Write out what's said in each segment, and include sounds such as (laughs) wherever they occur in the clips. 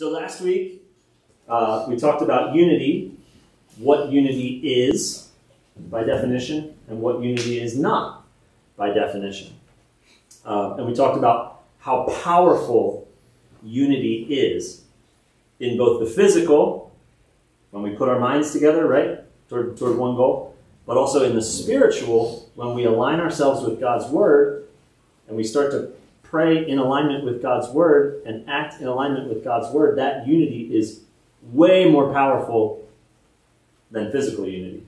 So last week, uh, we talked about unity, what unity is by definition, and what unity is not by definition. Uh, and we talked about how powerful unity is in both the physical, when we put our minds together, right, toward, toward one goal, but also in the spiritual, when we align ourselves with God's Word and we start to pray in alignment with God's Word and act in alignment with God's Word, that unity is way more powerful than physical unity.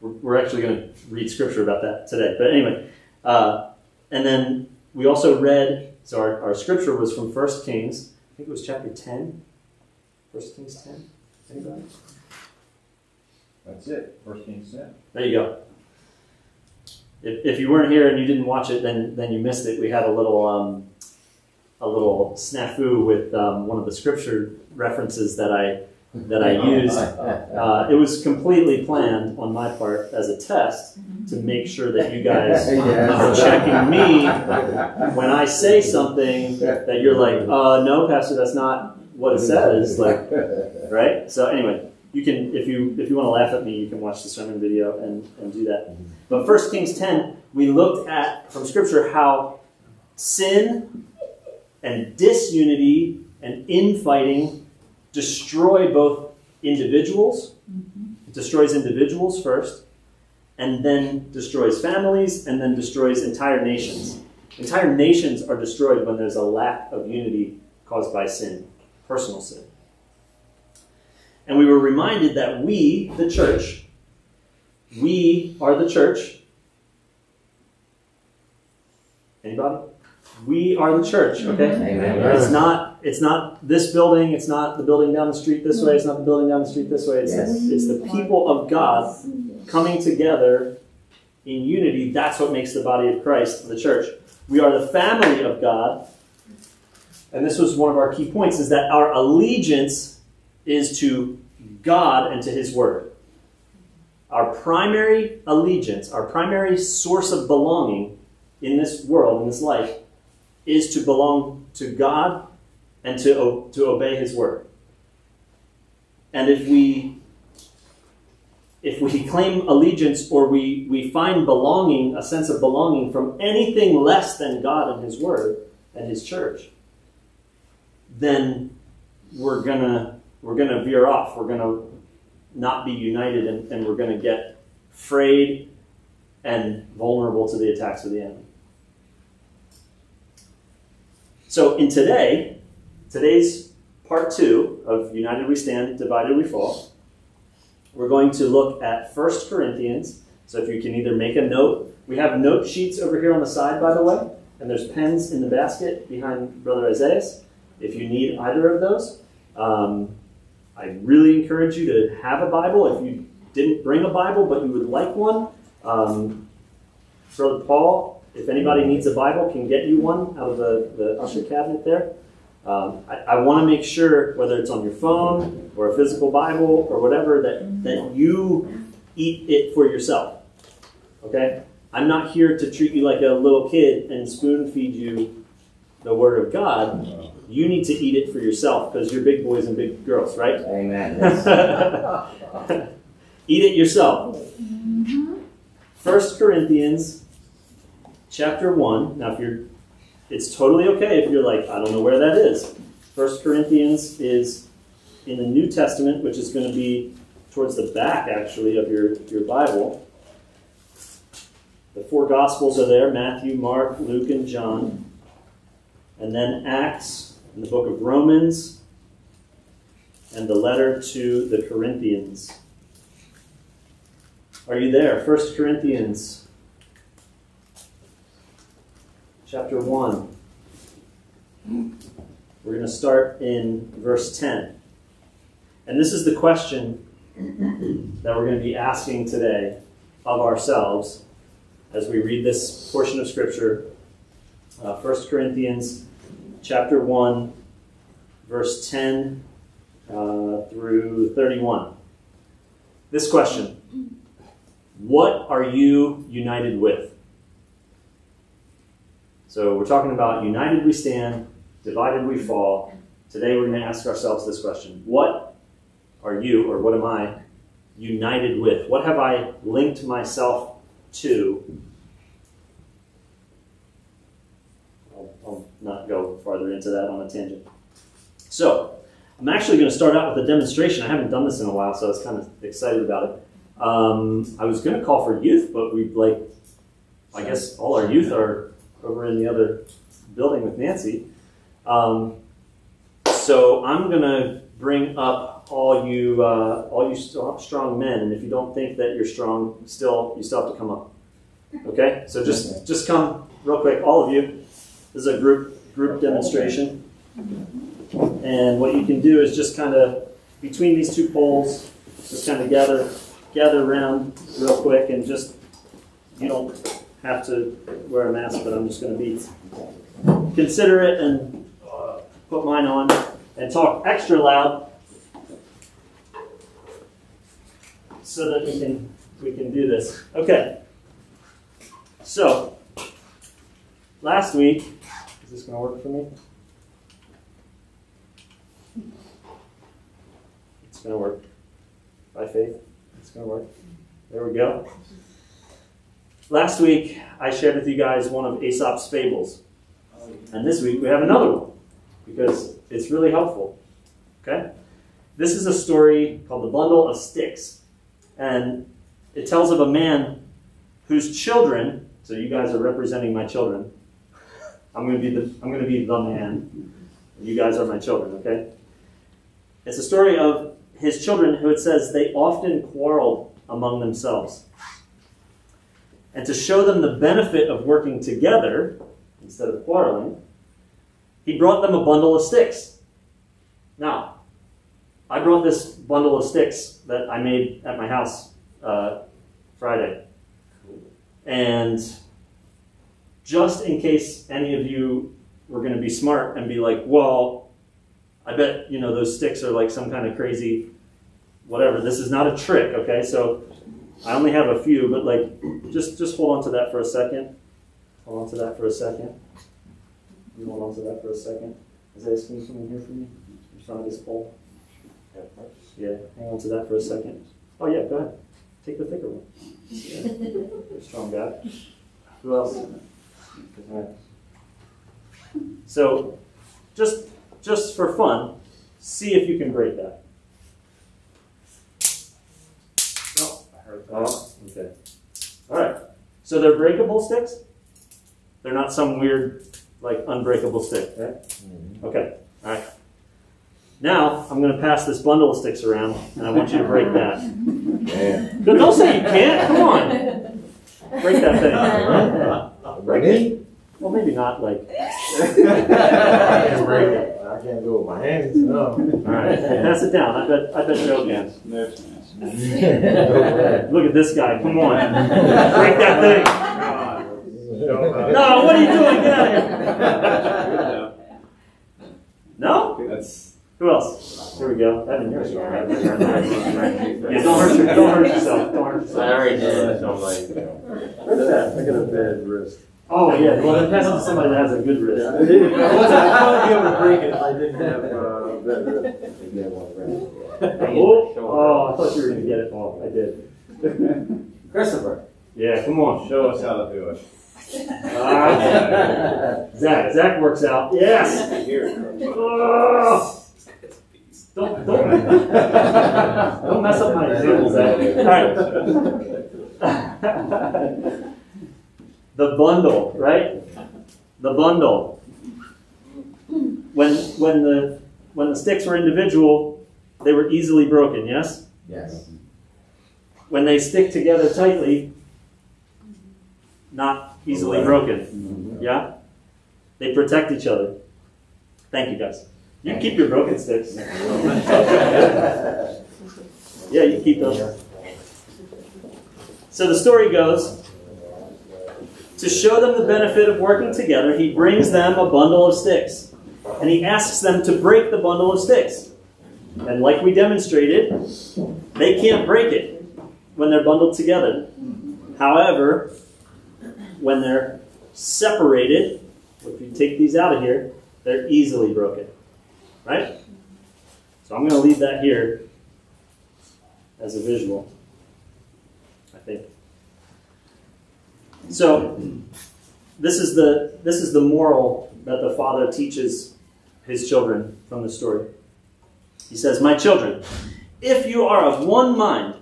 We're, actually going to read scripture about that today. But anyway, uh, and then we also read, so our, our scripture was from 1 Kings, I think it was chapter 10. 1 Kings 10. Anybody? That's it. First Kings 10. There you go. If, if you weren't here and you didn't watch it, then then you missed it. We had a little um, a little snafu with um, one of the scripture references that I that I (laughs) used. Uh, it was completely planned on my part as a test to make sure that you guys (laughs) are checking me when I say something that you're like, uh, no, Pastor, that's not what it says. Like, right? So anyway, you can if you if you want to laugh at me, you can watch the sermon video and, and do that. Mm-hmm. But First Kings 10, we looked at from Scripture how sin and disunity and infighting destroy both individuals. It destroys individuals first, and then destroys families, and then destroys entire nations. Entire nations are destroyed when there's a lack of unity caused by sin, personal sin. And we were reminded that we, the church, we are the church. Anybody? We are the church, okay? Mhm. Amen. It's not it's not this building, it's not the building down the street this way, it's not the building down the street this way. It's, Yes. it's the people of God coming together in unity. That's what makes the body of Christ the church. We are the family of God. And this was one of our key points is that our allegiance is to God and to his word. Our primary allegiance, our primary source of belonging in this world, in this life, is to belong to God and to, to obey His word. And if we if we claim allegiance or we, we find belonging, a sense of belonging from anything less than God and His Word and His church, then we're gonna we're gonna veer off. We're gonna not be united and, and we're gonna get frayed and vulnerable to the attacks of the enemy. So in today, today's part two of United We Stand, Divided We Fall, we're going to look at 1 Corinthians. So if you can either make a note, we have note sheets over here on the side, by the way, and there's pens in the basket behind Brother Isaiah. If you need either of those, um, I really encourage you to have a Bible. If you didn't bring a Bible but you would like one, um, Brother Paul, if anybody needs a Bible, can get you one out of the, the usher cabinet there. Um, I, I want to make sure, whether it's on your phone or a physical Bible or whatever, that, that you eat it for yourself. Okay? I'm not here to treat you like a little kid and spoon feed you the Word of God. You need to eat it for yourself because you're big boys and big girls, right? Amen. (laughs) Eat it yourself. Mm-hmm. First Corinthians chapter 1. Now if you're it's totally okay if you're like, I don't know where that is. First Corinthians is in the New Testament, which is going to be towards the back actually of your, your Bible. The four gospels are there, Matthew, Mark, Luke, and John. And then Acts and the book of Romans and the letter to the Corinthians. Are you there? 1 Corinthians chapter 1. We're going to start in verse 10. And this is the question that we're going to be asking today of ourselves as we read this portion of Scripture. Uh, 1 Corinthians chapter 1, verse 10 uh, through 31. This question What are you united with? So we're talking about united we stand, divided we fall. Today we're going to ask ourselves this question What are you, or what am I, united with? What have I linked myself to? I'll, I'll not go farther into that on a tangent. So, I'm actually going to start out with a demonstration. I haven't done this in a while, so I was kind of excited about it. Um, I was going to call for youth, but we like, I guess all our youth are over in the other building with Nancy. Um, so I'm going to bring up all you, uh, all you st- strong men, and if you don't think that you're strong, still you still have to come up. Okay, so just just come real quick, all of you. This is a group group demonstration, and what you can do is just kind of between these two poles, just kind of gather gather around real quick, and just you don't have to wear a mask, but I'm just going to be considerate and uh, put mine on and talk extra loud so that we can we can do this. Okay. So last week, is this going to work for me? It's going to work. By faith, it's going to work. There we go. Last week, I shared with you guys one of Aesop's fables. And this week, we have another one because it's really helpful. Okay? This is a story called The Bundle of Sticks. And it tells of a man whose children, so you guys are representing my children. I'm going to be the I'm going to be the man. You guys are my children, okay? It's a story of his children who it says they often quarreled among themselves. And to show them the benefit of working together instead of quarreling, he brought them a bundle of sticks. Now, I brought this bundle of sticks that I made at my house uh, Friday. And just in case any of you were going to be smart and be like, well, I bet, you know, those sticks are like some kind of crazy whatever. This is not a trick, okay? So I only have a few, but like, just just hold on to that for a second. Hold on to that for a second. Hold on to that for a second. Can you come in here for me? In front of this pole. Yeah, hang on to that for a second. Oh yeah, go ahead. Take the thicker one. Yeah. Strong guy. Who else? All right. So, just just for fun, see if you can break that. Oh, I heard that. Oh, okay. All right. So they're breakable sticks. They're not some weird, like unbreakable stick, right? Mm-hmm. Okay. All right. Now I'm going to pass this bundle of sticks around, and I want you to break that. (laughs) Man. Don't say you can't. Come on, break that thing. (laughs) Break it? Well, maybe not like. (laughs) I can't break it. I can't do it with my hands. No. All right. Hey, (laughs) pass it down. I bet. I bet Joe can. No chance. (laughs) Look at this guy. Come on, break that thing. God. No, what are you doing? Get out of here. No? That's. Who else? Here we go. Evan, you're strong. (laughs) Yeah, don't hurt, your, don't hurt yourself. Don't hurt yourself. I already did. I'm like, Where's that? I got a bad wrist. Oh, yeah. Well, then pass it to somebody that has a good wrist. I wasn't, (laughs) I wouldn't be able to break it if I didn't have uh, that wrist. Oh, oh, I thought you were going to get it. Oh, I did. (laughs) Christopher. Yeah, come on. Show us how to do it. Ah, Zach. Zach works out. Yes. Here. Oh. Don't, don't, don't mess up my example, Zach. All right. the bundle, right? The bundle. When when the when the sticks were individual, they were easily broken. Yes. Yes. When they stick together tightly, not easily broken. Mm-hmm. Yeah. They protect each other. Thank you, guys. You can keep your broken sticks. (laughs) Yeah, you keep those. So the story goes to show them the benefit of working together, he brings them a bundle of sticks. And he asks them to break the bundle of sticks. And like we demonstrated, they can't break it when they're bundled together. However, when they're separated, if you take these out of here, They're easily broken. Right? So I'm going to leave that here as a visual. I think. So this is the this is the moral that the father teaches his children from the story. He says, "My children, if you are of one mind,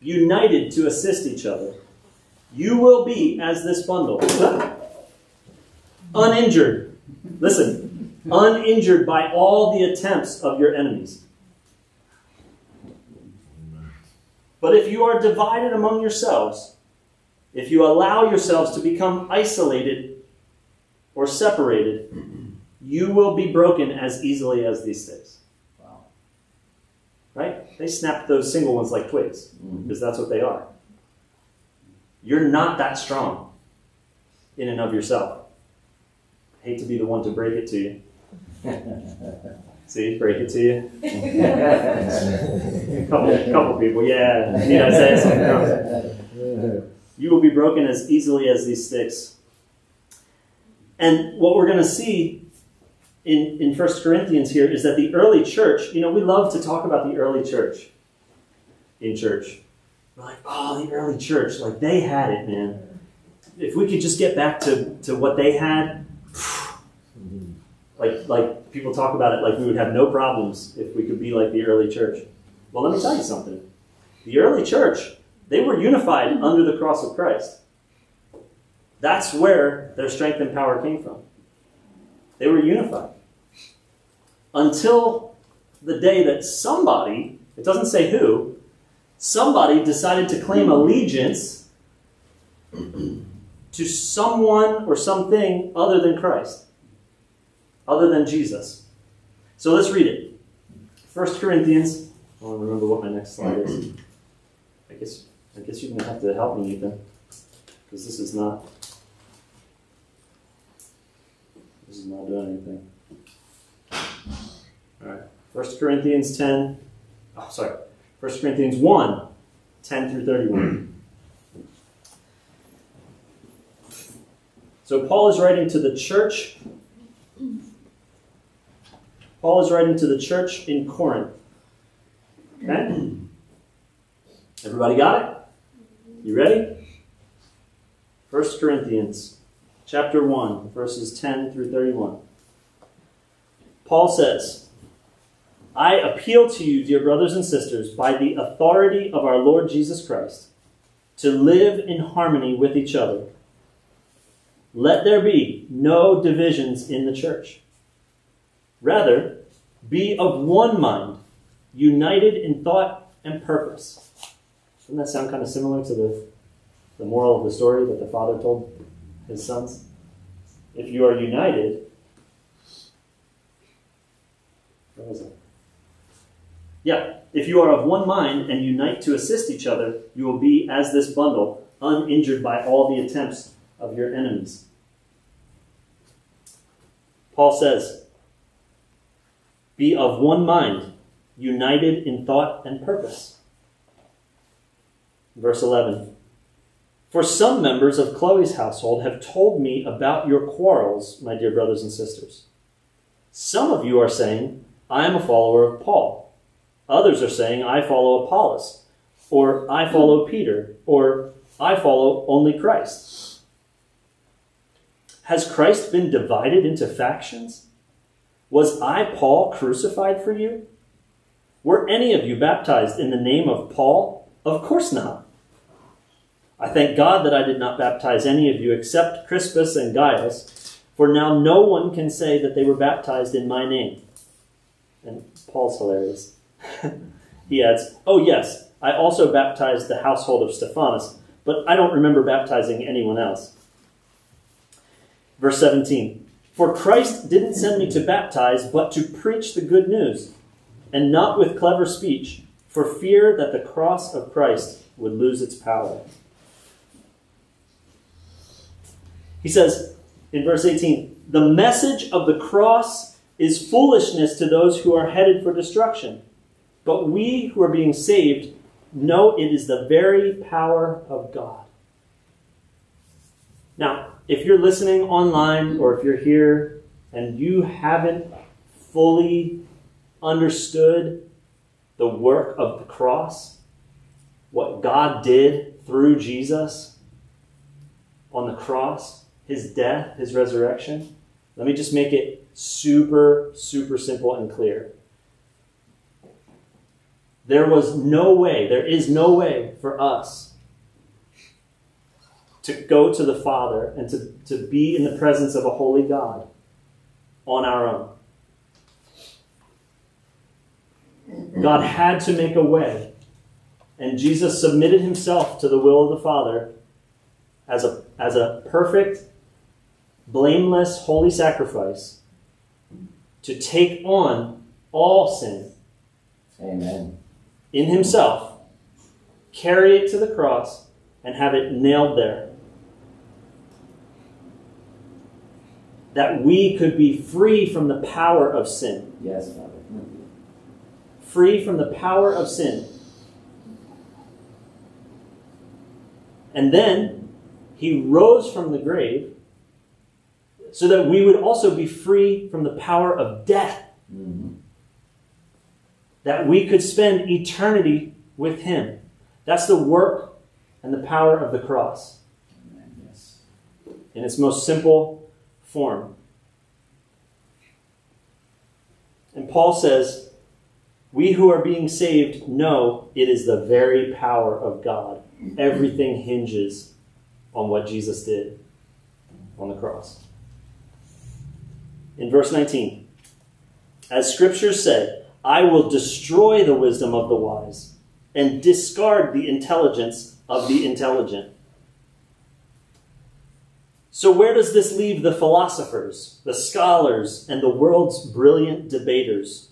united to assist each other, you will be as this bundle, uninjured. Listen, uninjured by all the attempts of your enemies." But if you are divided among yourselves, if you allow yourselves to become isolated or separated, you will be broken as easily as these sticks. Wow. Right? They snap those single ones like twigs Mhm. because that's what they are. You're not that strong in and of yourself. I hate to be the one to break it to you. See, break it to you. A (laughs) couple, couple people, yeah. I need Isaiah something. You will be broken as easily as these sticks. And what we're going to see in, in 1 Corinthians here is that the early church, you know, we love to talk about the early church in church. We're like, oh, the early church, like they had it, man. If we could just get back to, to what they had, like, like people talk about it like we would have no problems if we could be like the early church. Well, let me tell you something. The early church, they were unified under the cross of Christ. That's where their strength and power came from. They were unified. Until the day that somebody, it doesn't say who, somebody decided to claim allegiance to someone or something other than Christ, other than Jesus. So let's read it. 1 Corinthians. I to remember what my next slide is. I guess I guess you're going to have to help me, Ethan, because this is not this is not doing anything. All right, 1 Corinthians 10. Oh, sorry, 1 Corinthians 1, 10 through 31. So Paul is writing to the church. Paul is writing to the church in Corinth. Okay? Everybody got it? You ready? 1 Corinthians chapter 1, verses 10 through 31. Paul says, I appeal to you, dear brothers and sisters, by the authority of our Lord Jesus Christ, to live in harmony with each other. Let there be no divisions in the church. Rather, be of one mind, united in thought and purpose. Doesn't that sound kind of similar to the, the moral of the story that the father told his sons? If you are united, it? Yeah, if you are of one mind and unite to assist each other, you will be as this bundle, uninjured by all the attempts of your enemies. Paul says, Be of one mind, united in thought and purpose. Verse 11 For some members of Chloe's household have told me about your quarrels, my dear brothers and sisters. Some of you are saying, I am a follower of Paul. Others are saying, I follow Apollos, or I follow Peter, or I follow only Christ. Has Christ been divided into factions? Was I Paul crucified for you? Were any of you baptized in the name of Paul? Of course not. I thank God that I did not baptize any of you except Crispus and Gaius, for now no one can say that they were baptized in my name. And Paul's hilarious. (laughs) he adds, Oh, yes, I also baptized the household of Stephanas, but I don't remember baptizing anyone else. Verse 17 For Christ didn't send me to baptize, but to preach the good news, and not with clever speech, for fear that the cross of Christ would lose its power. He says in verse 18, The message of the cross is foolishness to those who are headed for destruction. But we who are being saved know it is the very power of God. Now, if you're listening online or if you're here and you haven't fully understood the work of the cross, what God did through Jesus on the cross, his death, his resurrection, let me just make it super, super simple and clear. There was no way, there is no way for us to go to the Father and to, to be in the presence of a holy God on our own. God had to make a way, and Jesus submitted himself to the will of the Father as a, as a perfect, blameless, holy sacrifice to take on all sin Amen. in himself, carry it to the cross, and have it nailed there. That we could be free from the power of sin. Yes, Father. Free from the power of sin. And then he rose from the grave so that we would also be free from the power of death. Mhm. that we could spend eternity with Him. That's the work and the power of the cross Amen. Yes. in its most simple form. And Paul says, We who are being saved know it is the very power of God. Everything hinges on what Jesus did on the cross. In verse 19, as scriptures say, I will destroy the wisdom of the wise and discard the intelligence of the intelligent. So, where does this leave the philosophers, the scholars, and the world's brilliant debaters?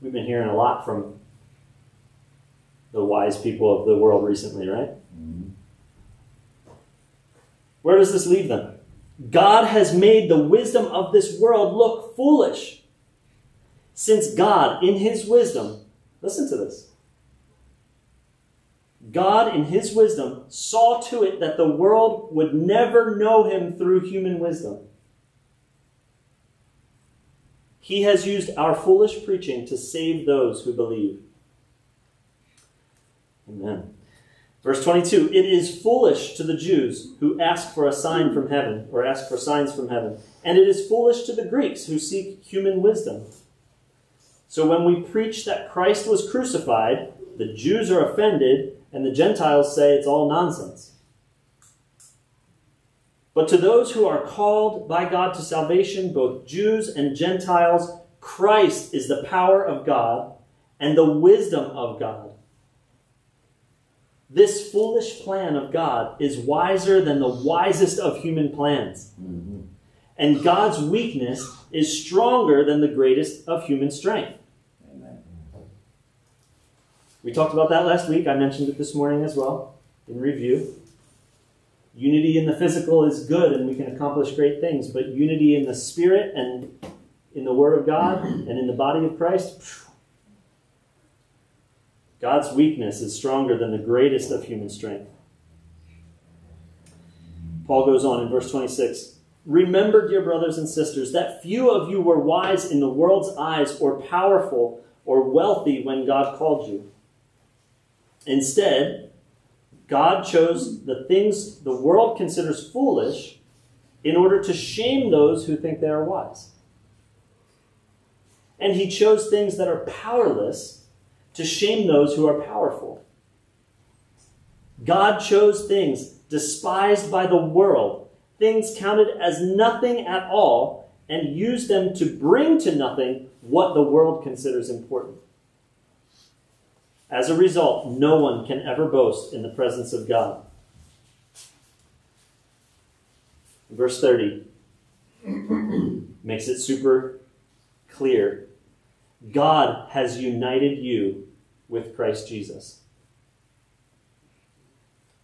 We've been hearing a lot from the wise people of the world recently, right? Mhm. Where does this leave them? God has made the wisdom of this world look foolish. Since God, in his wisdom, listen to this. God, in his wisdom, saw to it that the world would never know him through human wisdom. He has used our foolish preaching to save those who believe. Amen. Verse 22 It is foolish to the Jews who ask for a sign from heaven, or ask for signs from heaven, and it is foolish to the Greeks who seek human wisdom. So when we preach that Christ was crucified, the Jews are offended, and the Gentiles say it's all nonsense. But to those who are called by God to salvation, both Jews and Gentiles, Christ is the power of God and the wisdom of God. This foolish plan of God is wiser than the wisest of human plans. Mhm. And God's weakness is stronger than the greatest of human strength. We talked about that last week. I mentioned it this morning as well in review. Unity in the physical is good and we can accomplish great things, but unity in the spirit and in the Word of God and in the body of Christ. God's weakness is stronger than the greatest of human strength. Paul goes on in verse 26 Remember, dear brothers and sisters, that few of you were wise in the world's eyes or powerful or wealthy when God called you. Instead, God chose the things the world considers foolish in order to shame those who think they are wise. And he chose things that are powerless to shame those who are powerful. God chose things despised by the world, things counted as nothing at all, and used them to bring to nothing what the world considers important. As a result, no one can ever boast in the presence of God. Verse 30 makes it super clear. God has united you with Christ Jesus.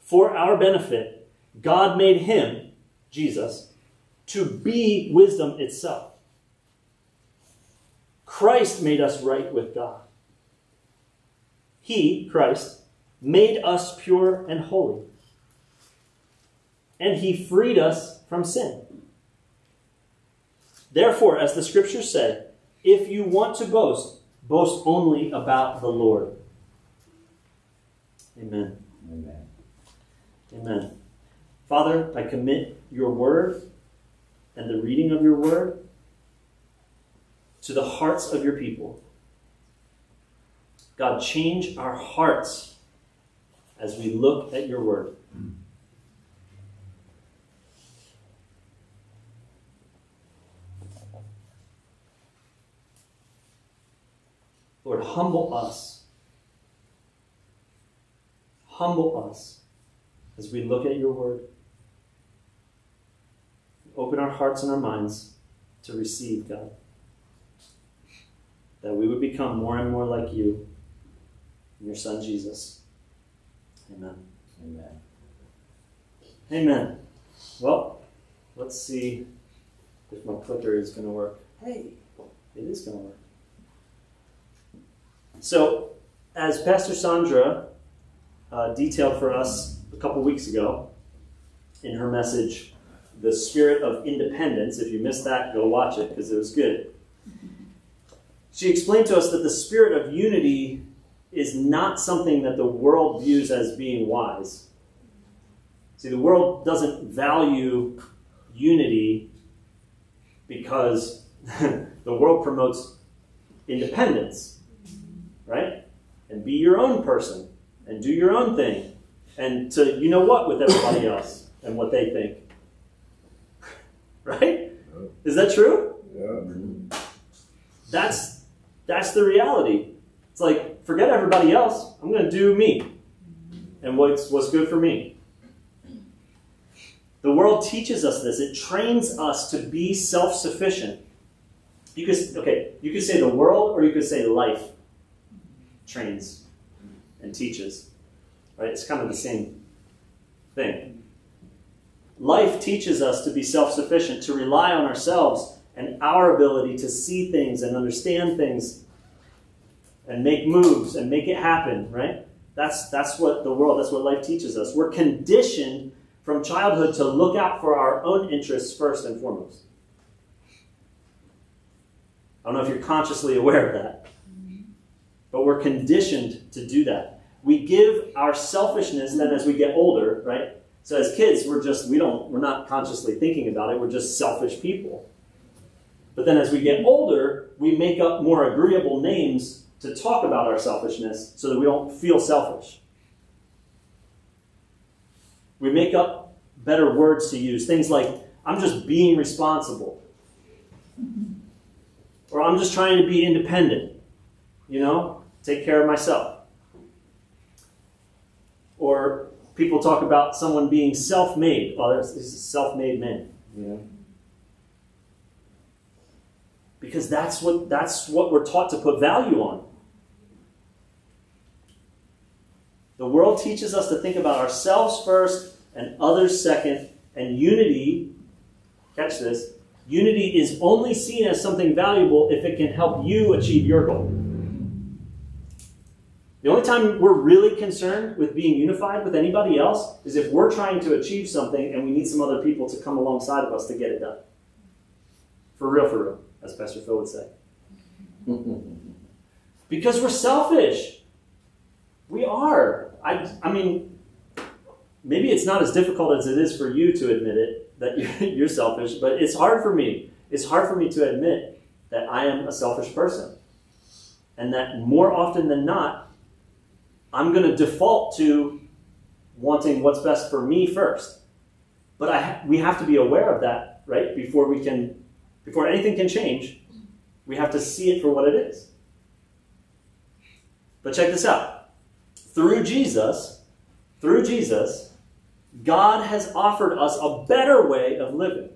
For our benefit, God made him, Jesus, to be wisdom itself. Christ made us right with God. He, Christ, made us pure and holy. And he freed us from sin. Therefore, as the scriptures say, if you want to boast, boast only about the Lord. Amen. Amen. Amen. Father, I commit your word and the reading of your word to the hearts of your people. God, change our hearts as we look at your word. Lord, humble us. Humble us as we look at your word. Open our hearts and our minds to receive, God. That we would become more and more like you your Son Jesus. Amen. Amen. Amen. Well, let's see if my clicker is going to work. Hey, it is going to work. So, as Pastor Sandra uh, detailed for us a couple weeks ago in her message, The Spirit of Independence, if you missed that, go watch it because it was good. She explained to us that the spirit of unity is not something that the world views as being wise. See, the world doesn't value unity because (laughs) the world promotes independence, right? And be your own person and do your own thing and to you know what with everybody else and what they think. (laughs) Right? Is that true? Yeah. That's that's the reality. It's like forget everybody else. I'm going to do me and what's what's good for me. The world teaches us this. It trains us to be self-sufficient. You could okay, you could say the world or you could say life trains and teaches. Right? It's kind of the same thing. Life teaches us to be self-sufficient, to rely on ourselves and our ability to see things and understand things and make moves and make it happen, right? That's that's what the world, that's what life teaches us. We're conditioned from childhood to look out for our own interests first and foremost. I don't know if you're consciously aware of that, but we're conditioned to do that. We give our selfishness then as we get older, right? So as kids, we're just we don't we're not consciously thinking about it. We're just selfish people. But then as we get older, we make up more agreeable names to talk about our selfishness so that we don't feel selfish. We make up better words to use. Things like, I'm just being responsible. Or I'm just trying to be independent. You know, take care of myself. Or people talk about someone being self made. Oh, this is a self made man. You know? Because that's what, that's what we're taught to put value on. The world teaches us to think about ourselves first and others second, and unity, catch this, unity is only seen as something valuable if it can help you achieve your goal. The only time we're really concerned with being unified with anybody else is if we're trying to achieve something and we need some other people to come alongside of us to get it done. For real, for real, as Pastor Phil would say. (laughs) Because we're selfish. We are. I, I mean, maybe it's not as difficult as it is for you to admit it that (laughs) you're selfish, but it's hard for me. It's hard for me to admit that I am a selfish person. And that more often than not, I'm going to default to wanting what's best for me first. But I, we have to be aware of that, right? Before we can, before anything can change, we have to see it for what it is. But check this out. Through Jesus, through Jesus, God has offered us a better way of living,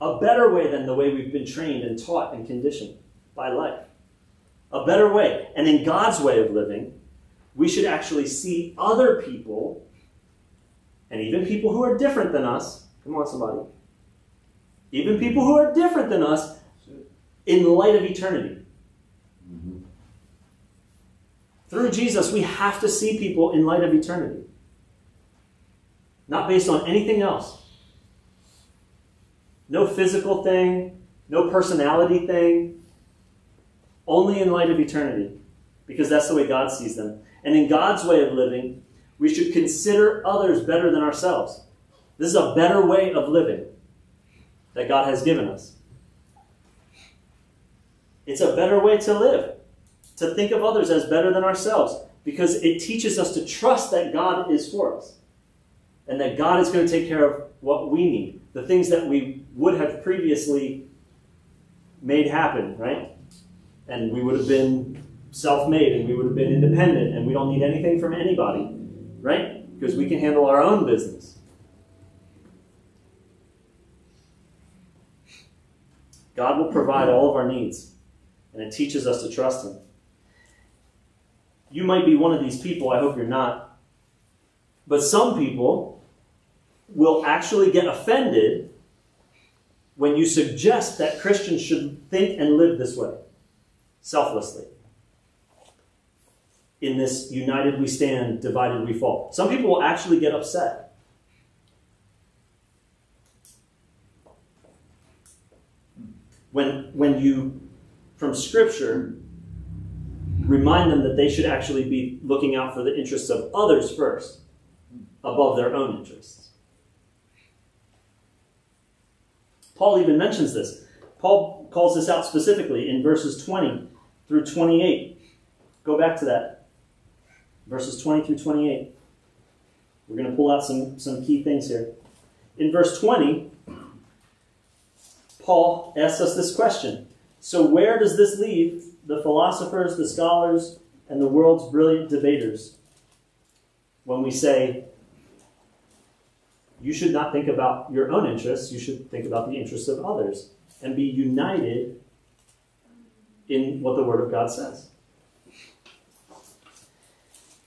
a better way than the way we've been trained and taught and conditioned by life. A better way. And in God's way of living, we should actually see other people, and even people who are different than us. Come on, somebody. Even people who are different than us in the light of eternity. Through Jesus, we have to see people in light of eternity, not based on anything else. No physical thing, no personality thing, only in light of eternity, because that's the way God sees them. And in God's way of living, we should consider others better than ourselves. This is a better way of living that God has given us. It's a better way to live, to think of others as better than ourselves, because it teaches us to trust that God is for us and that God is going to take care of what we need, the things that we would have previously made happen, right? And we would have been self made and we would have been independent and we don't need anything from anybody, right? Because we can handle our own business. God will provide all of our needs and it teaches us to trust Him. You might be one of these people, I hope you're not. But some people will actually get offended when you suggest that Christians should think and live this way, selflessly. In this united we stand, divided we fall. Some people will actually get upset. When, when you from Scripture remind them that they should actually be looking out for the interests of others first, above their own interests. Paul even mentions this. Paul calls this out specifically in verses 20 through 28. Go back to that. Verses 20 through 28. We're going to pull out some, some key things here. In verse 20, Paul asks us this question so, where does this leave the philosophers, the scholars, and the world's brilliant debaters when we say, you should not think about your own interests, you should think about the interests of others and be united in what the Word of God says?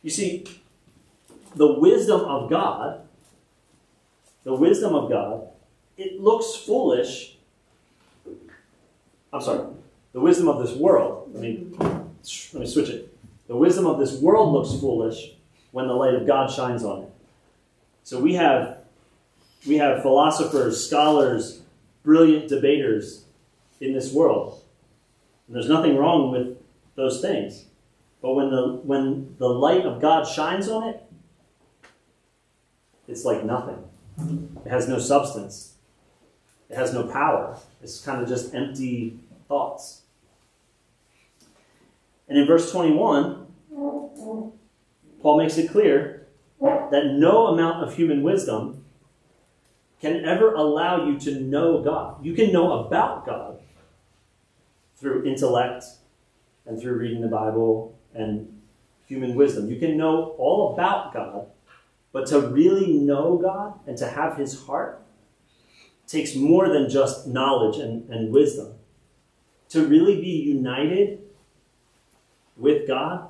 You see, the wisdom of God, the wisdom of God, it looks foolish I'm sorry, the wisdom of this world. Let me, let me switch it. The wisdom of this world looks foolish when the light of God shines on it. So we have, we have philosophers, scholars, brilliant debaters in this world. And there's nothing wrong with those things. But when the, when the light of God shines on it, it's like nothing. It has no substance. It has no power. It's kind of just empty thoughts. And in verse 21, Paul makes it clear that no amount of human wisdom can ever allow you to know God. You can know about God through intellect and through reading the Bible and human wisdom. You can know all about God, but to really know God and to have his heart takes more than just knowledge and, and wisdom to really be united with God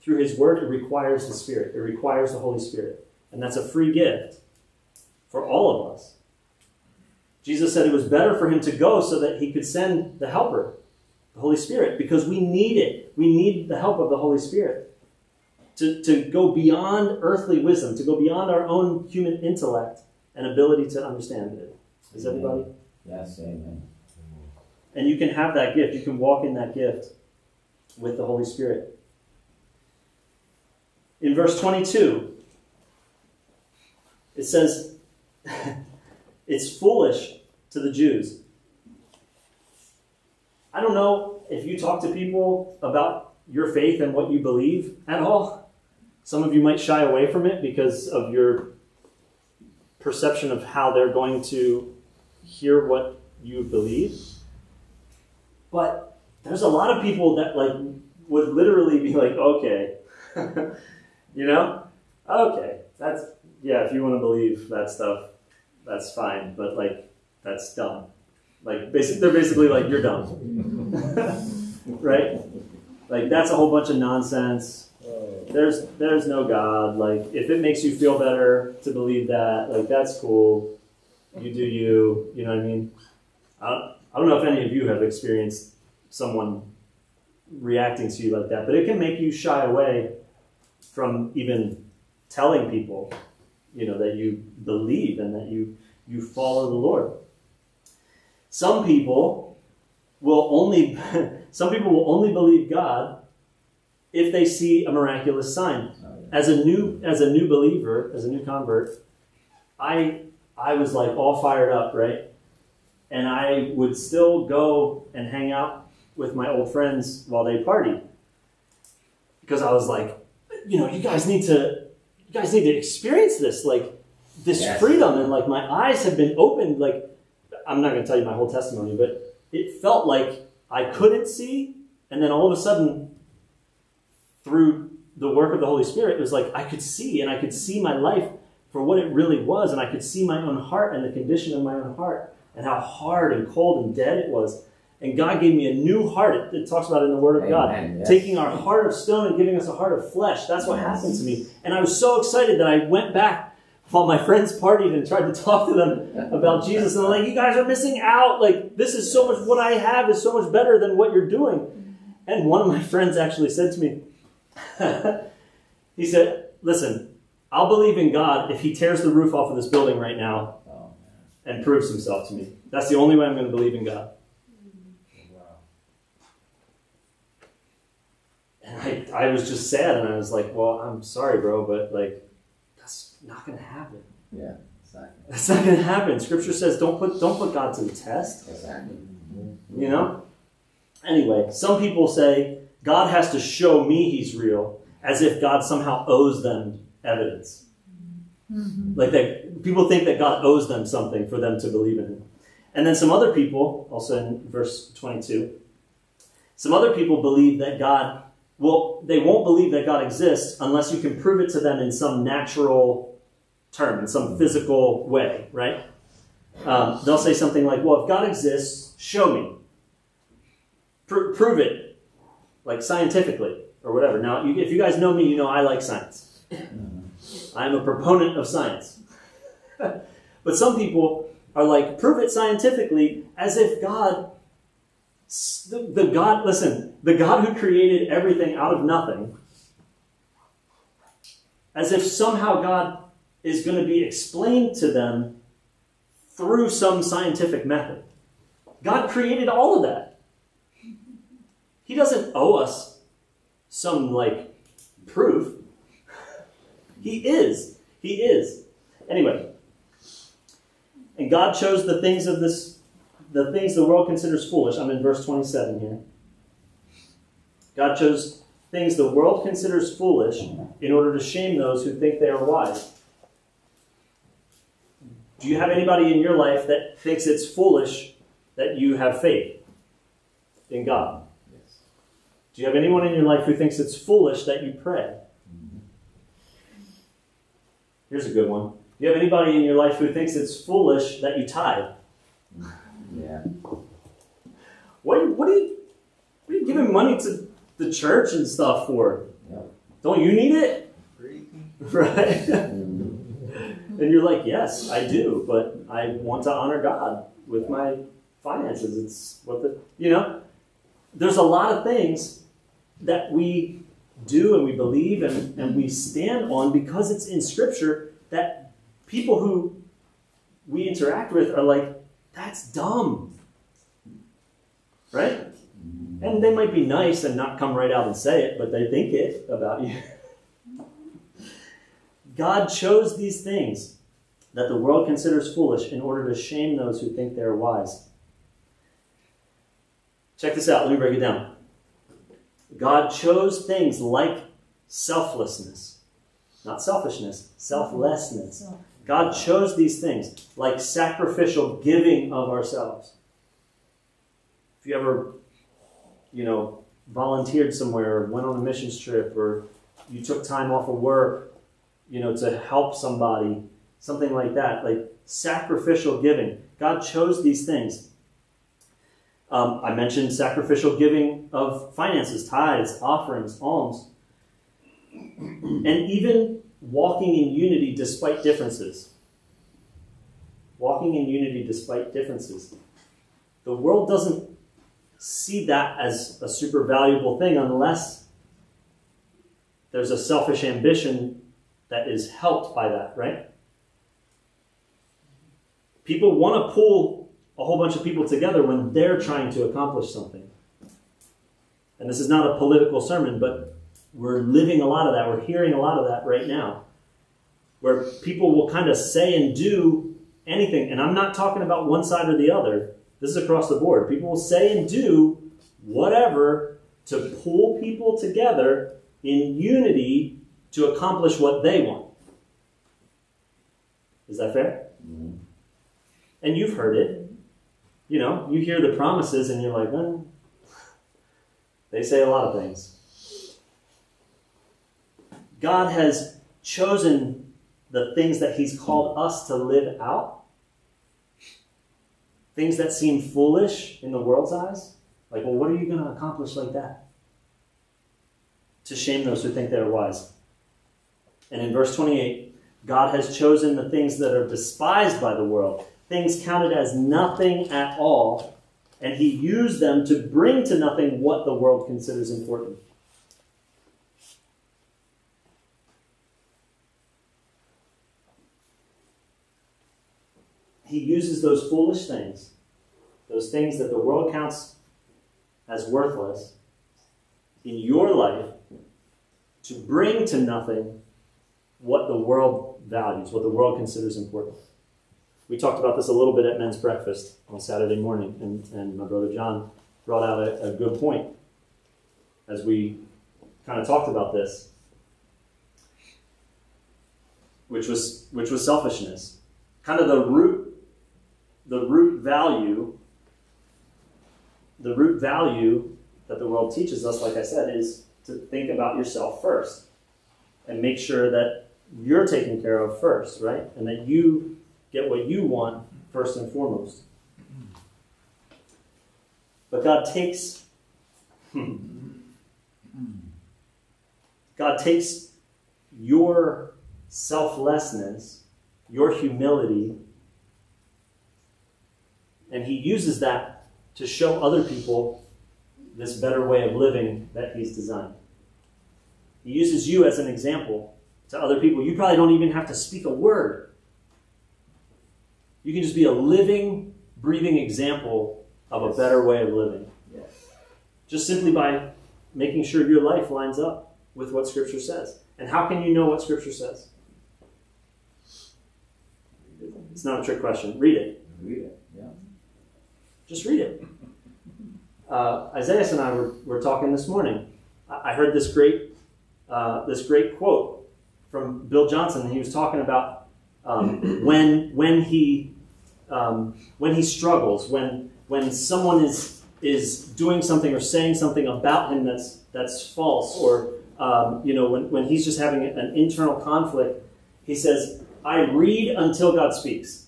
through His Word, it requires the Spirit. It requires the Holy Spirit. And that's a free gift for all of us. Jesus said it was better for Him to go so that He could send the Helper, the Holy Spirit, because we need it. We need the help of the Holy Spirit to, to go beyond earthly wisdom, to go beyond our own human intellect and ability to understand it. Is everybody? Yes, amen. And you can have that gift. You can walk in that gift with the Holy Spirit. In verse 22, it says, (laughs) It's foolish to the Jews. I don't know if you talk to people about your faith and what you believe at all. Some of you might shy away from it because of your perception of how they're going to hear what you believe. But there's a lot of people that like would literally be like, okay, (laughs) you know, okay, that's yeah. If you want to believe that stuff, that's fine. But like, that's dumb. Like, basically, they're basically like, you're dumb, (laughs) right? Like, that's a whole bunch of nonsense. There's there's no God. Like, if it makes you feel better to believe that, like, that's cool. You do you. You know what I mean? I don't, I don't know if any of you have experienced someone reacting to you like that, but it can make you shy away from even telling people, you know, that you believe and that you you follow the Lord. Some people will only, (laughs) some people will only believe God if they see a miraculous sign. As a new, as a new believer, as a new convert, I, I was like all fired up, right? And I would still go and hang out with my old friends while they party because I was like, you know, you guys need to, you guys need to experience this, like this Yes. freedom, and like my eyes have been opened. Like, I'm not going to tell you my whole testimony, but it felt like I couldn't see, and then all of a sudden, through the work of the Holy Spirit, it was like I could see, and I could see my life for what it really was, and I could see my own heart and the condition of my own heart, and how hard and cold and dead it was. And God gave me a new heart. It, talks about it in the Word of God yes. taking our heart of stone and giving us a heart of flesh. That's what happened to me. And I was so excited that I went back while my friends partied and tried to talk to them about Jesus. And I'm like, you guys are missing out. Like, this is so much, what I have is so much better than what you're doing. And one of my friends actually said to me, (laughs) he said, listen, I'll believe in God if he tears the roof off of this building right now and proves himself to me. That's the only way I'm going to believe in God. Wow. And I, I was just sad, and I was like, "Well, I'm sorry, bro, but like, that's not going to happen. Yeah, exactly. That's not going to happen. Scripture says, don't put don't put God to the test. Exactly. Mm-hmm. You know. Anyway, some people say God has to show me He's real, as if God somehow owes them evidence. Mm-hmm. Like that, people think that God owes them something for them to believe in Him. And then some other people, also in verse 22, some other people believe that God, well, they won't believe that God exists unless you can prove it to them in some natural term, in some physical way, right? Um, they'll say something like, well, if God exists, show me. Pro- prove it, like scientifically or whatever. Now, you, if you guys know me, you know I like science. I'm a proponent of science. (laughs) but some people are like, prove it scientifically as if God, the, the God, listen, the God who created everything out of nothing, as if somehow God is going to be explained to them through some scientific method. God created all of that. He doesn't owe us some like proof. (laughs) He is. He is. Anyway, and God chose the things of this, the things the world considers foolish. I'm in verse 27 here. God chose things the world considers foolish in order to shame those who think they are wise. Do you have anybody in your life that thinks it's foolish that you have faith in God? Yes. Do you have anyone in your life who thinks it's foolish that you pray? Here's a good one. Do you have anybody in your life who thinks it's foolish that you tithe? Yeah. What, what, are, you, what are you giving money to the church and stuff for? Yep. Don't you need it? (laughs) Right? And you're like, yes, I do, but I want to honor God with my finances. It's what the, you know, there's a lot of things that we do and we believe and, and we stand on because it's in Scripture that people who we interact with are like, that's dumb. Right? And they might be nice and not come right out and say it, but they think it about you. (laughs) God chose these things that the world considers foolish in order to shame those who think they are wise. Check this out. Let me break it down. God chose things like selflessness, not selfishness, selflessness. God chose these things like sacrificial giving of ourselves. If you ever, you know, volunteered somewhere, or went on a missions trip, or you took time off of work, you know, to help somebody, something like that, like sacrificial giving. God chose these things. Um, I mentioned sacrificial giving of finances, tithes, offerings, alms, (clears throat) and even walking in unity despite differences. Walking in unity despite differences. The world doesn't see that as a super valuable thing unless there's a selfish ambition that is helped by that, right? People want to pull a whole bunch of people together when they're trying to accomplish something. And this is not a political sermon, but we're living a lot of that. We're hearing a lot of that right now, where people will kind of say and do anything. And I'm not talking about one side or the other, this is across the board. People will say and do whatever to pull people together in unity to accomplish what they want. Is that fair? Mhm. And you've heard it. You know, you hear the promises and you're like, well, they say a lot of things. God has chosen the things that He's called us to live out, things that seem foolish in the world's eyes. Like, well, what are you going to accomplish like that? To shame those who think they are wise. And in verse 28, God has chosen the things that are despised by the world, things counted as nothing at all, and He used them to bring to nothing what the world considers important. He uses those foolish things, those things that the world counts as worthless, in your life to bring to nothing what the world values, what the world considers important. We talked about this a little bit at men's breakfast on Saturday morning, and, and my brother John brought out a, a good point as we kind of talked about this, which was which was selfishness. Kind of the root the root value the root value that the world teaches us, like I said, is to think about yourself first and make sure that you're taken care of first, right? And that you get what you want first and foremost. But God takes (laughs) God takes your selflessness, your humility, and He uses that to show other people this better way of living that He's designed. He uses you as an example to other people. You probably don't even have to speak a word. You can just be a living, breathing example of a better way of living. Yes. Just simply by making sure your life lines up with what Scripture says. And how can you know what Scripture says? It's not a trick question. Read it. Read it. Just read it. Uh, Isaiah and I were, were talking this morning. I I heard this great, uh, this great quote from Bill Johnson. He was talking about um, (clears throat) when when he um, when he struggles, when when someone is is doing something or saying something about him that's that's false, or um, you know when, when he's just having an internal conflict. He says, "I read until God speaks."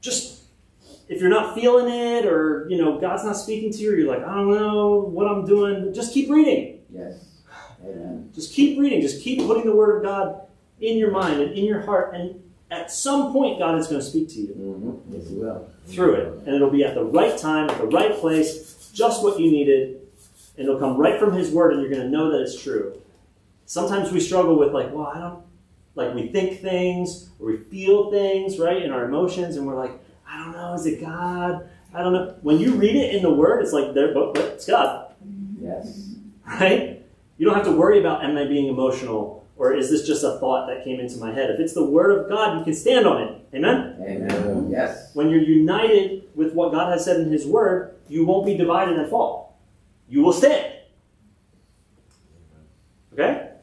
Just if you're not feeling it or you know god's not speaking to you or you're like i don't know what i'm doing just keep reading Yes. Amen. just keep reading just keep putting the word of god in your mind and in your heart and at some point god is going to speak to you Mm-hmm. Yes, you will. through it and it'll be at the right time at the right place just what you needed and it'll come right from his word and you're going to know that it's true sometimes we struggle with like well i don't like we think things or we feel things right in our emotions and we're like i don't know is it god i don't know when you read it in the word it's like there but, but it's god Yes. right you don't have to worry about am i being emotional or is this just a thought that came into my head if it's the word of god you can stand on it amen Amen. Yes. when you're united with what God has said in His Word, you won't be divided and fall. You will stand.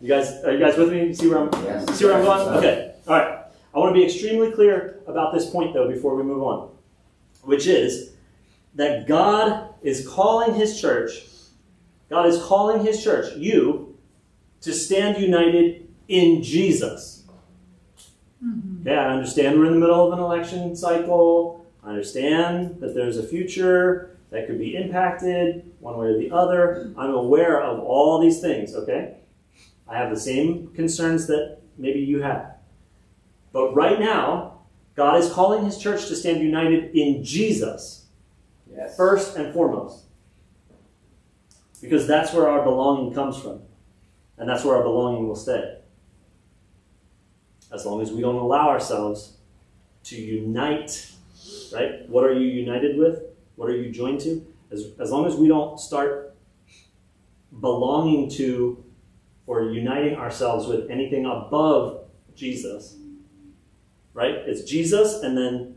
Okay? You guys, are you guys with me? See where I'm Yes. see where I'm going? Okay. All right. I want to be extremely clear about this point though before we move on, which is that God is calling His church. God is calling His church, you, to stand united in Jesus. Mm-hmm. Okay, I understand we're in the middle of an election cycle. I understand that there's a future that could be impacted one way or the other. I'm aware of all these things, okay? I have the same concerns that maybe you have. But right now, God is calling his church to stand united in Jesus, Yes. first and foremost. Because that's where our belonging comes from. And that's where our belonging will stay. As long as we don't allow ourselves to unite, right? What are you united with? What are you joined to? As, as long as we don't start belonging to or uniting ourselves with anything above Jesus, right? It's Jesus, and then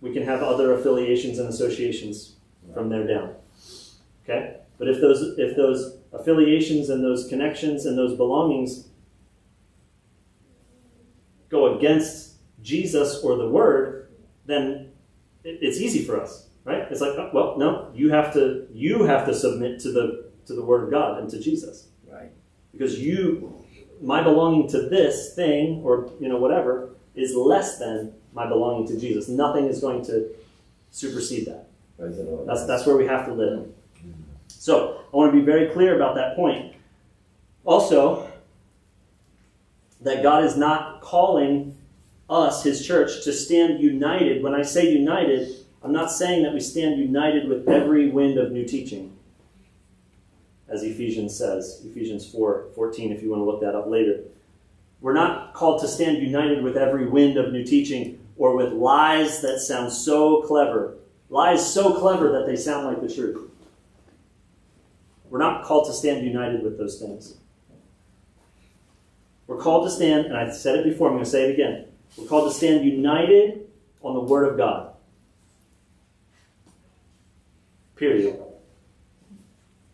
we can have other affiliations and associations from there down. Okay? But if those if those affiliations and those connections and those belongings go against Jesus or the Word, then it's easy for us, right? It's like, oh, well, no, you have to you have to submit to the to the Word of God and to Jesus. Because you, my belonging to this thing or you know whatever is less than my belonging to Jesus. Nothing is going to supersede that. Praise the Lord. That's, that's where we have to live. So, I want to be very clear about that point. Also, that God is not calling us, His church, to stand united. When I say united, I'm not saying that we stand united with every wind of new teaching, as Ephesians says, Ephesians 4 14, if you want to look that up later. We're not called to stand united with every wind of new teaching or with lies that sound so clever Lies so clever that they sound like the truth. We're not called to stand united with those things. We're called to stand, and I said it before, I'm going to say it again. We're called to stand united on the Word of God. Period.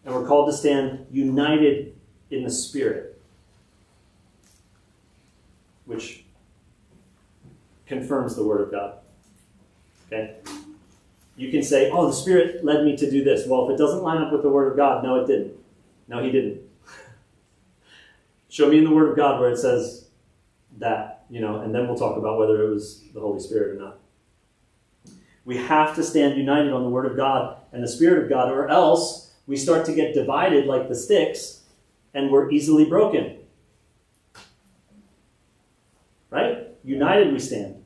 And we're called to stand united in the Spirit, which confirms the Word of God. Okay? you can say, oh, the Spirit led me to do this. Well, if it doesn't line up with the Word of God, no, it didn't. No, He didn't. (laughs) Show me in the Word of God where it says that, you know, and then we'll talk about whether it was the Holy Spirit or not. We have to stand united on the Word of God and the Spirit of God, or else we start to get divided like the sticks and we're easily broken. Right? United we stand,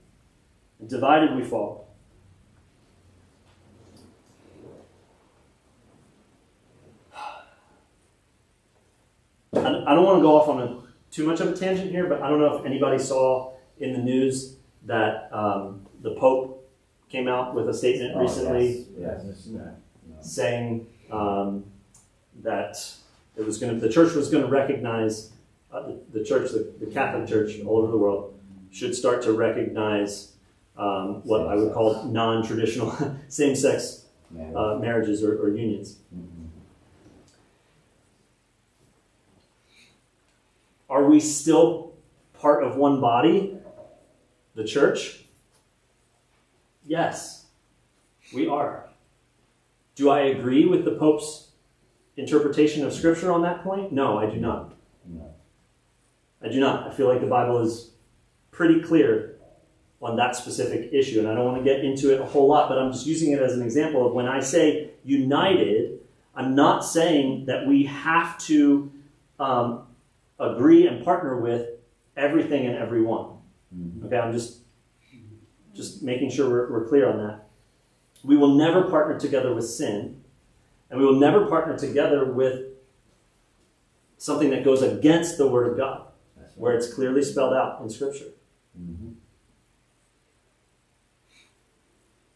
divided we fall. I don't want to go off on a, too much of a tangent here, but I don't know if anybody saw in the news that um, the Pope came out with a statement Oh, recently Yes, yes. saying um, that it was going to, the church was going to recognize uh, the, the church, the, the Catholic Church all over the world, should start to recognize um, what I would call non-traditional (laughs) same-sex uh, marriages or, or unions. Mhm. Are we still part of one body, the church? Yes, we are. Do I agree with the Pope's interpretation of Scripture on that point? No, I do not. No. I do not. I feel like the Bible is pretty clear on that specific issue, and I don't want to get into it a whole lot, but I'm just using it as an example of when I say united, I'm not saying that we have to um, agree and partner with everything and everyone. Mhm. Okay, I'm just just making sure we're, we're clear on that. We will never partner together with sin, and we will never partner together with something that goes against the Word of God, That's where it's clearly spelled out in Scripture. Mhm.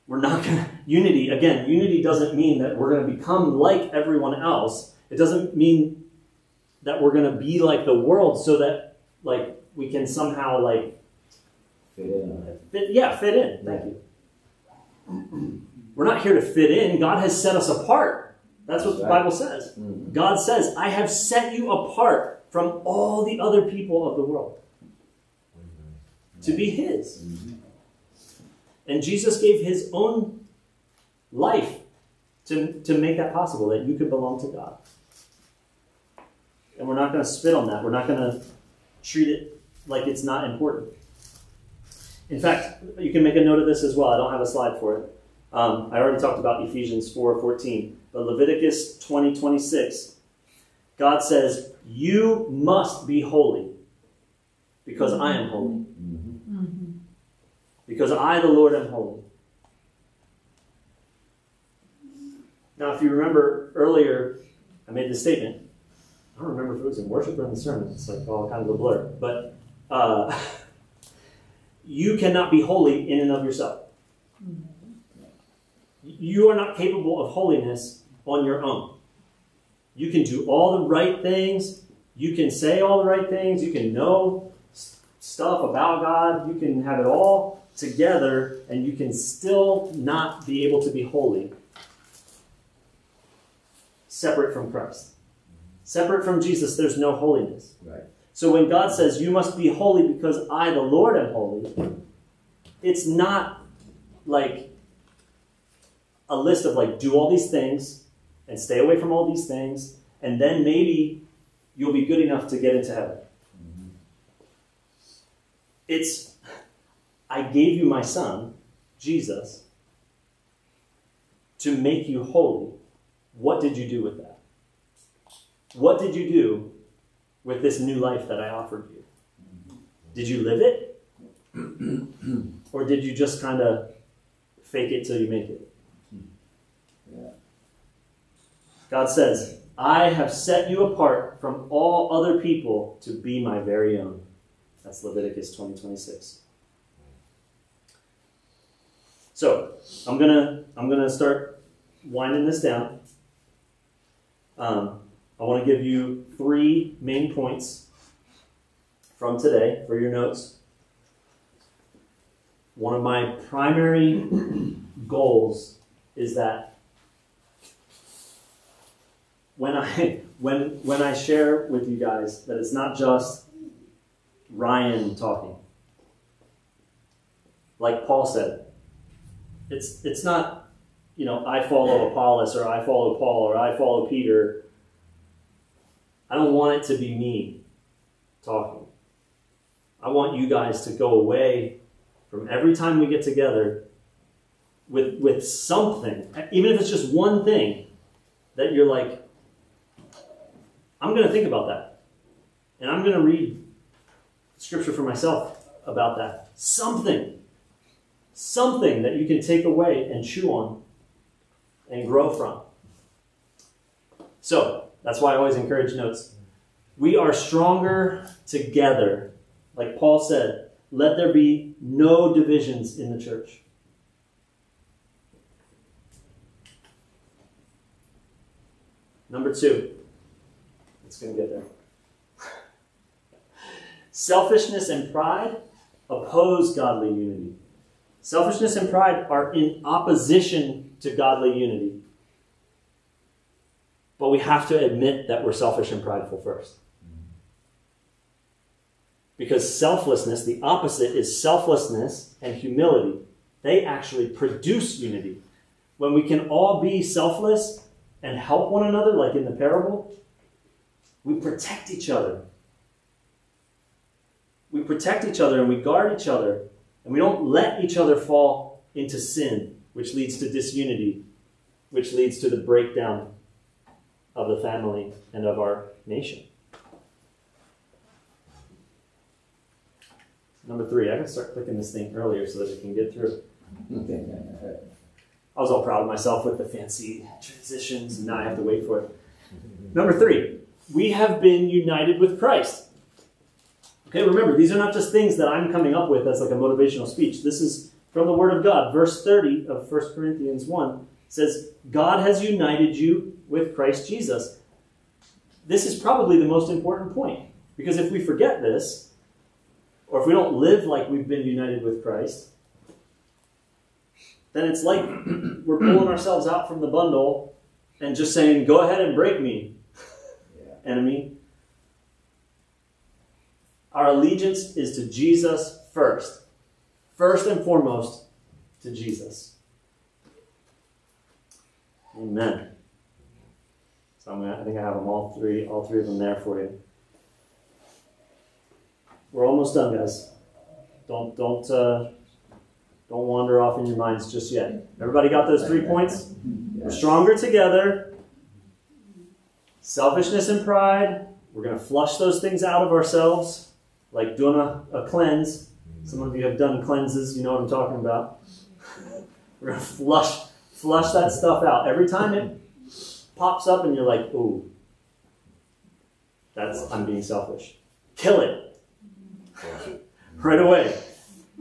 We're not going to, unity, again, unity doesn't mean that we're going to become like everyone else. It doesn't mean that we're going to be like the world so that, like, we can somehow, like, Fit in fit, yeah, fit in. Thank you. We're not here to fit in. God has set us apart. That's what the Bible says. Mhm. God says, I have set you apart from all the other people of the world to be His. Mhm. And Jesus gave his own life to, to make that possible, that you could belong to God. And we're not going to spit on that. We're not going to treat it like it's not important. In fact, you can make a note of this as well. I don't have a slide for it. Um, I already talked about Ephesians 4 14. But Leviticus 20 26, God says, You must be holy because I am holy Mhm. because I, the Lord, am holy. Now, if you remember earlier, I made this statement. I don't remember if it was in worship or in the sermon. It's like all kind of a blur. But uh, (laughs) you cannot be holy in and of yourself. You are not capable of holiness on your own. You can do all the right things. You can say all the right things. You can know stuff about God. You can have it all together, and you can still not be able to be holy separate from Christ. Separate from Jesus, there's no holiness. Right. So when God says, You must be holy because I, the Lord, am holy, it's not like a list of like, do all these things and stay away from all these things, and then maybe you'll be good enough to get into heaven. Mm-hmm. It's, I gave you my son, Jesus, to make you holy. What did you do with that? What did you do with this new life that I offered you? Mm-hmm. Did you live it? (clears throat) or did you just kind of fake it till you make it? God says, I have set you apart from all other people to be my very own. That's Leviticus 20, 26. So I'm gonna I'm gonna start winding this down. Um, I want to give you three main points from today for your notes. One of my primary goals is that when I when when I share with you guys that it's not just Ryan talking. Like Paul said, it's it's not you know I follow Apollos or I follow Paul or I follow Peter. I don't want it to be me talking. I want you guys to go away from every time we get together with with something, even if it's just one thing that you're like, I'm going to think about that. And I'm going to read scripture for myself about that. Something. Something that you can take away and chew on and grow from. So, that's why I always encourage notes. We are stronger together. Like Paul said, let there be no divisions in the church. Number two, it's going to get there. Selfishness and pride oppose godly unity. Selfishness and pride are in opposition to godly unity. But we have to admit that we're selfish and prideful first. Because selflessness, the opposite is selflessness and humility. They actually produce unity. When we can all be selfless and help one another, like in the parable, we protect each other. We protect each other and we guard each other, and we don't let each other fall into sin, which leads to disunity, which leads to the breakdown of the family and of our nation. Number three, I gotta start clicking this thing earlier so that it can get through. I was all proud of myself with the fancy transitions, and now I have to wait for it. Number three, we have been united with Christ. Okay, remember, these are not just things that I'm coming up with as like a motivational speech. This is from the Word of God. Verse 30 of 1 Corinthians 1 says, God has united you with Christ Jesus. This is probably the most important point. Because if we forget this, or if we don't live like we've been united with Christ, then it's like we're pulling ourselves out from the bundle and just saying, Go ahead and break me, enemy. Our allegiance is to Jesus first. First and foremost, to Jesus. Amen. So I'm gonna, I think I have them all three, all three of them there for you. We're almost done, guys. Don't don't uh, don't wander off in your minds just yet. Everybody got those three points? We're stronger together. Selfishness and pride. We're going to flush those things out of ourselves, like doing a, a cleanse. Some of you have done cleanses, you know what I'm talking about. We're going to flush flush that stuff out. Every time it pops up and you're like, ooh, that's I'm being selfish. Kill it. (laughs) right away.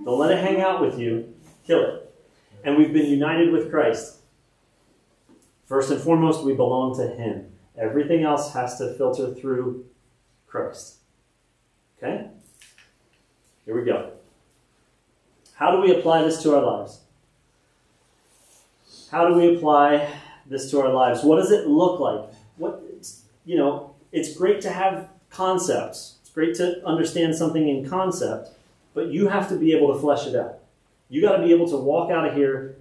Don't let it hang out with you. Kill it. And we've been united with Christ. First and foremost, we belong to Him. Everything else has to filter through Christ. Okay? Here we go. How do we apply this to our lives? How do we apply this to our lives? What does it look like? What you know, it's great to have concepts. It's great to understand something in concept, but you have to be able to flesh it out. You got to be able to walk out of here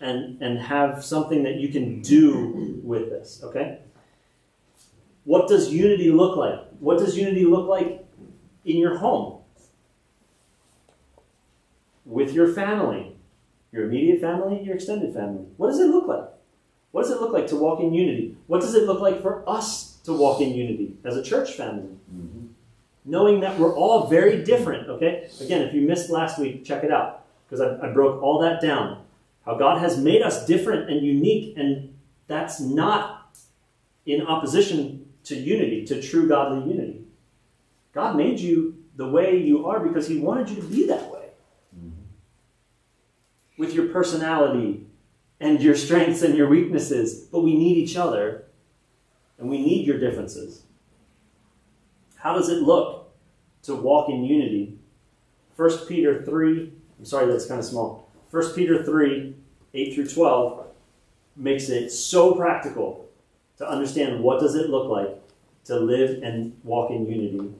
and and have something that you can do with this, okay? What does unity look like? What does unity look like in your home? With your family, your immediate family, your extended family. What does it look like? What does it look like to walk in unity? What does it look like for us to walk in unity as a church family? Mm-hmm. Knowing that we're all very different, okay? Again, if you missed last week, check it out because I, I broke all that down. How God has made us different and unique, and that's not in opposition to unity, to true godly unity. God made you the way you are because He wanted you to be that way. Mm-hmm. With your personality and your strengths and your weaknesses, but we need each other and we need your differences. How does it look to walk in unity? 1 Peter 3, I'm sorry that's kind of small. 1 Peter 3, 8 through 12 makes it so practical to understand what does it look like to live and walk in unity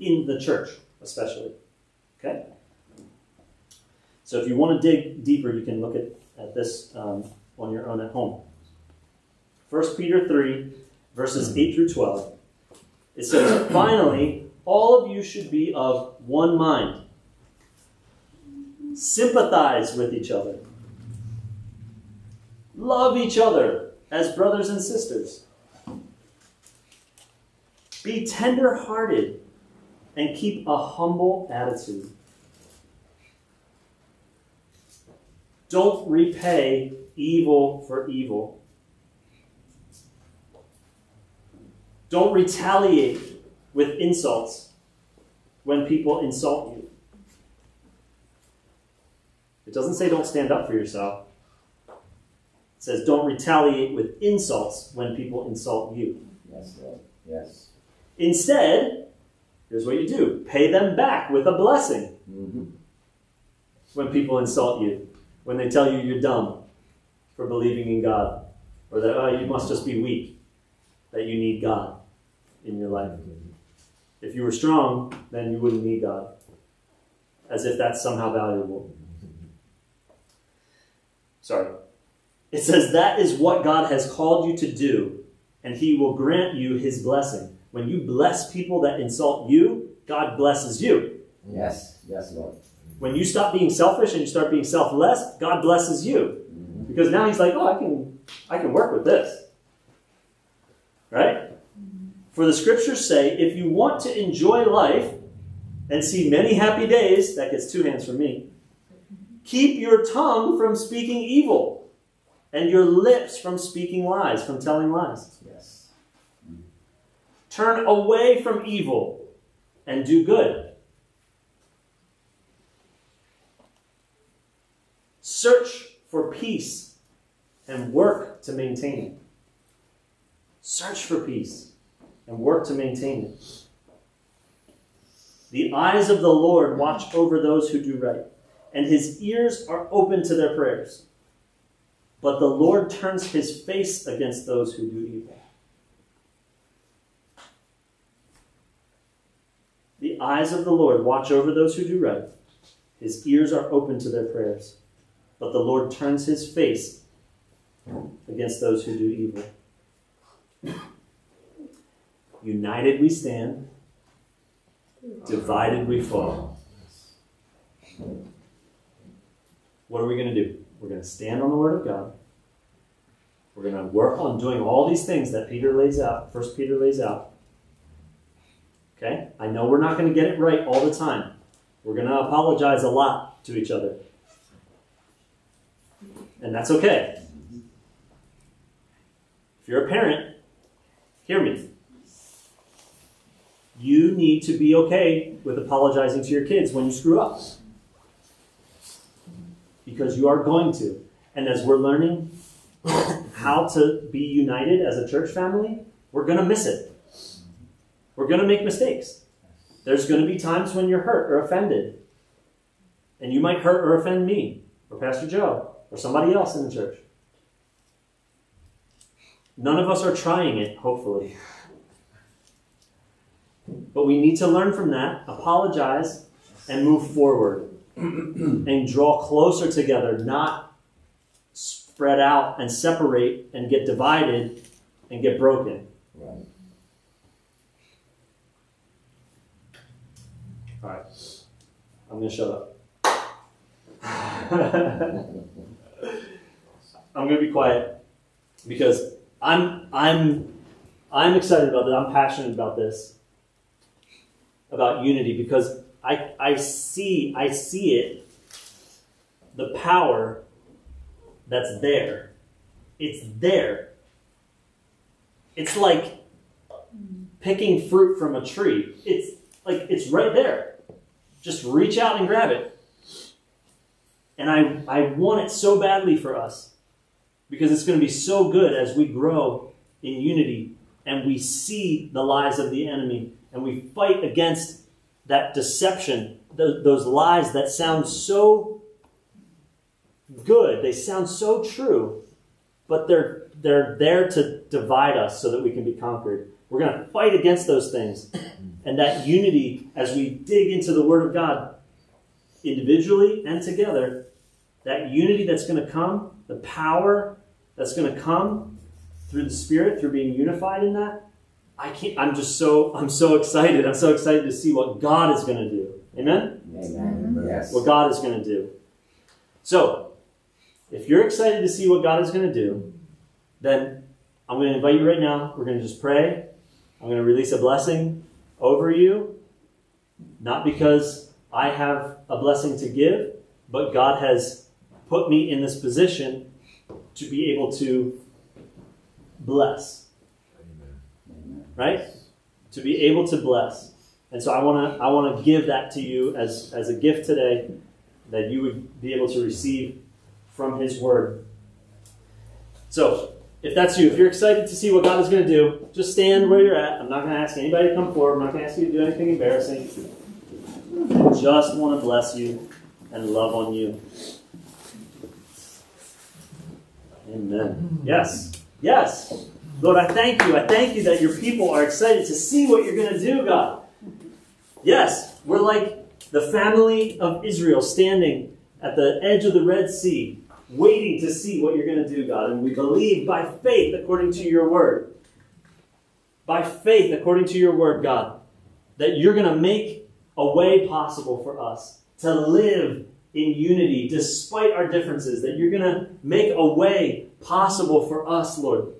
in the church, especially. Okay? So if you want to dig deeper, you can look at, at this um, on your own at home. 1 Peter 3, verses 8 through 12. It says, Finally, all of you should be of one mind. Sympathize with each other. Love each other as brothers and sisters. Be tender hearted and keep a humble attitude. Don't repay evil for evil. Don't retaliate with insults when people insult you. It doesn't say don't stand up for yourself. It says don't retaliate with insults when people insult you. Yes, Lord. Yes. Instead, here's what you do pay them back with a blessing Mm-hmm. when people insult you, when they tell you you're dumb for believing in God, or that oh, you must just be weak, that you need God in your life. If you were strong, then you wouldn't need God, as if that's somehow valuable. Sorry. It says that is what God has called you to do, and He will grant you His blessing. When you bless people that insult you, God blesses you. Yes. Yes, Lord. When you stop being selfish and you start being selfless, God blesses you. Mm-hmm. Because now he's like, oh, I can I can work with this. Right? For the scriptures say, if you want to enjoy life and see many happy days, that gets two hands from me, keep your tongue from speaking evil and your lips from speaking lies, from telling lies. Yes. Turn away from evil and do good. Search for peace and work to maintain it. Search for peace and work to maintain it. The eyes of the Lord watch over those who do right, and his ears are open to their prayers. But the Lord turns his face against those who do evil. The eyes of the Lord watch over those who do right. His ears are open to their prayers. But the Lord turns his face against those who do evil. United we stand, divided we fall. What are we going to do? We're going to stand on the Word of God. We're going to work on doing all these things that Peter lays out, First Peter lays out. Okay? I know we're not going to get it right all the time. We're going to apologize a lot to each other. And that's okay. If you're a parent, hear me. You need to be okay with apologizing to your kids when you screw up. Because you are going to. And as we're learning how to be united as a church family, we're going to miss it. We're going to make mistakes. There's going to be times when you're hurt or offended. And you might hurt or offend me, or Pastor Joe, or somebody else in the church. None of us are trying it, hopefully. But we need to learn from that, apologize, and move forward and draw closer together, not spread out and separate and get divided and get broken. Right. All right. I'm going to shut up. (laughs) I'm going to be quiet because I'm I'm I'm excited about this. I'm passionate about this. About unity because I I see I see it the power that's there. It's there. It's like picking fruit from a tree. It's like it's right there. Just reach out and grab it. And I, I want it so badly for us because it's going to be so good as we grow in unity and we see the lies of the enemy and we fight against that deception, th- those lies that sound so good, they sound so true, but they're, they're there to divide us so that we can be conquered. We're going to fight against those things. And that unity, as we dig into the Word of God, individually and together, that unity that's going to come, the power that's going to come through the Spirit, through being unified in that, I can't. I'm just so. I'm so excited. I'm so excited to see what God is going to do. Amen. Amen. Mm-hmm. Yes. What God is going to do. So, if you're excited to see what God is going to do, then I'm going to invite you right now. We're going to just pray. I'm going to release a blessing over you, not because I have a blessing to give, but God has put me in this position to be able to bless. Right? To be able to bless. And so I want to I want to give that to you as as a gift today that you would be able to receive from his word. So, if that's you, if you're excited to see what God is going to do, just stand where you're at. I'm not going to ask anybody to come forward. I'm not going to ask you to do anything embarrassing. I just want to bless you and love on you. Amen. Yes. Yes. Lord, I thank you. I thank you that your people are excited to see what you're going to do, God. Yes, we're like the family of Israel standing at the edge of the Red Sea, waiting to see what you're going to do, God. And we believe by faith according to your word. By faith according to your word, God, that you're going to make a way possible for us to live in unity despite our differences, that you're going to make a way possible for us, Lord,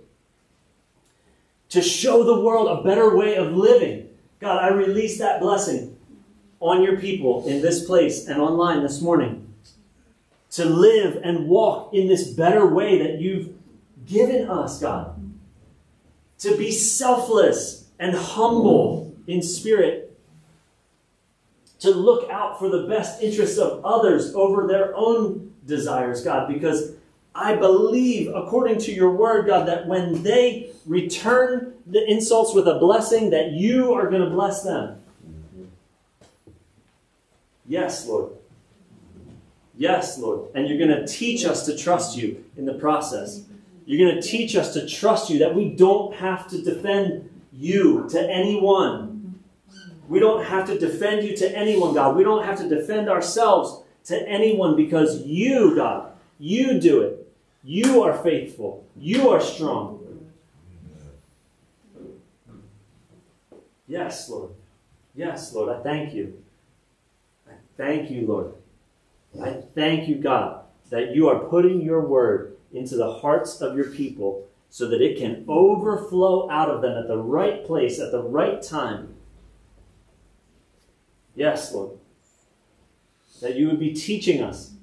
to show the world a better way of living. God, I release that blessing on your people in this place and online this morning to live and walk in this better way that you've given us, God. To be selfless and humble in spirit. To look out for the best interests of others over their own desires, God, because I believe, according to your word, God, that when they return the insults with a blessing, that you are going to bless them. Yes, Lord. Yes, Lord. And you're going to teach us to trust you in the process. You're going to teach us to trust you, that we don't have to defend you to anyone. We don't have to defend you to anyone, God. We don't have to defend ourselves to anyone because you, God, you do it. You are faithful. You are strong. Yes, Lord. Yes, Lord. I thank you. I thank you, Lord. I thank you, God, that you are putting your word into the hearts of your people so that it can overflow out of them at the right place, at the right time. Yes, Lord. That you would be teaching us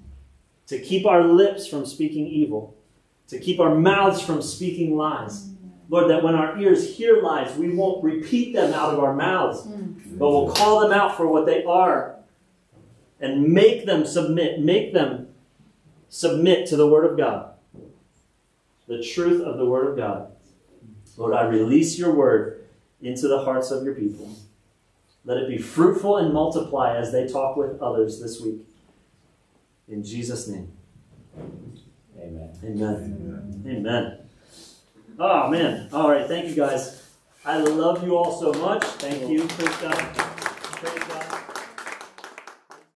to keep our lips from speaking evil, to keep our mouths from speaking lies. Lord, that when our ears hear lies, we won't repeat them out of our mouths, mm. but we'll call them out for what they are and make them submit, make them submit to the Word of God, the truth of the Word of God. Lord, I release your Word into the hearts of your people. Let it be fruitful and multiply as they talk with others this week. In Jesus' name. Amen. Amen. Amen. Oh, man. All right. Thank you, guys. I love you all so much. Thank you. Praise God. Praise God.